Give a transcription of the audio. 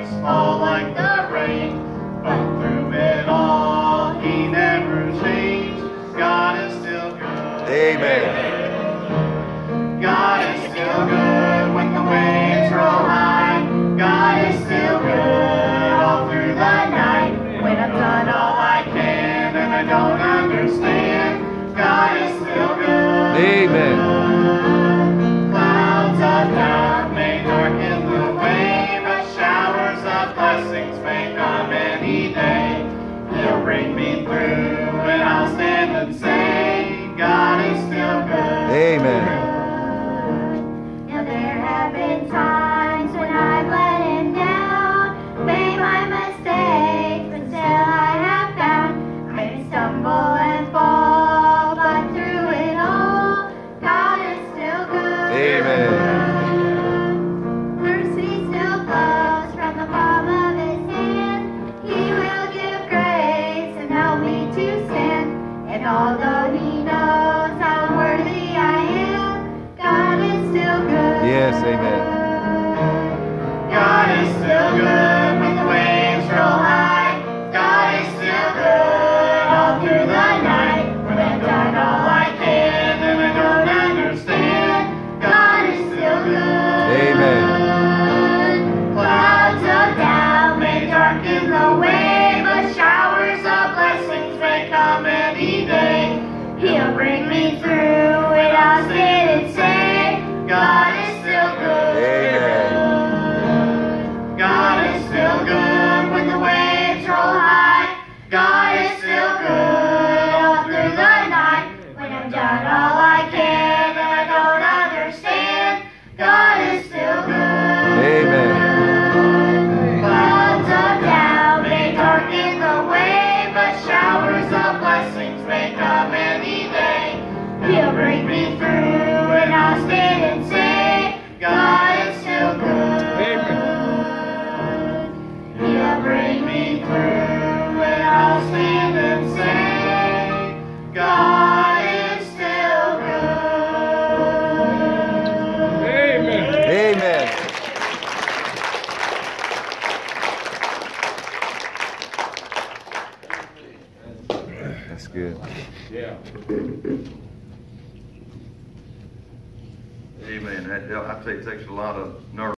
may fall like the rain, but through it all, He never changed. God is still good. Amen. God is still good when the waves roll high. God is still good all through the night. When I've done all I can and I don't understand, God is still good. Amen. blessings may come any day. He'll bring me through, and I'll stand and say, God is still good. Amen. Yes, amen. bring me through. good. Yeah. Amen. I think it takes a lot of nerve.